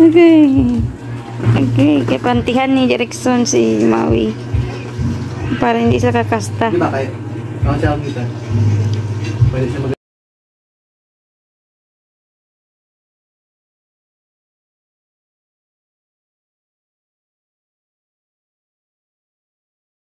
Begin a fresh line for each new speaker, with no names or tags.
Oke. Oke, pantihan nih Jackson si Maui. Para hindi sa kakasta.
Di ba kayo? Ang siya kita. Pwede siya mag